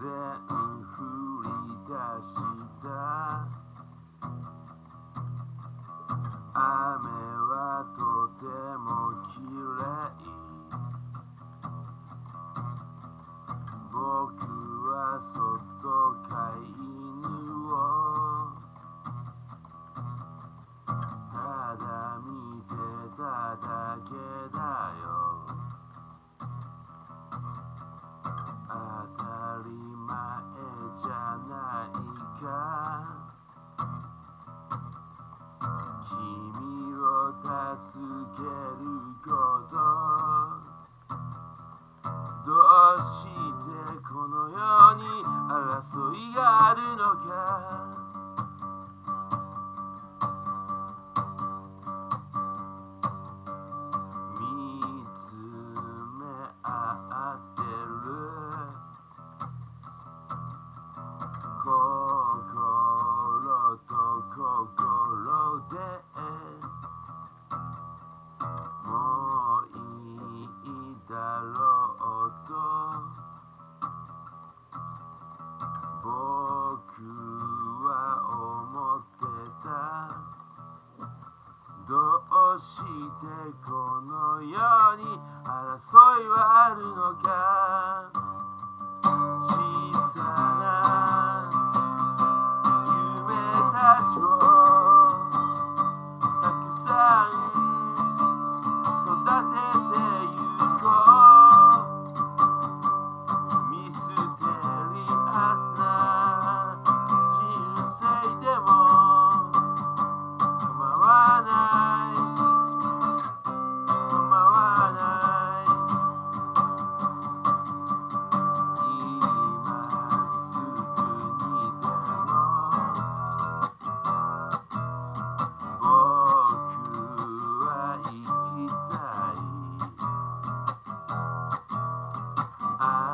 降り出した雨はとてもきれい僕はそ助けること。どうしてこの世に争いがあるのか。だろうと。僕は思ってた。どうしてこの世に争いはあるのか。あ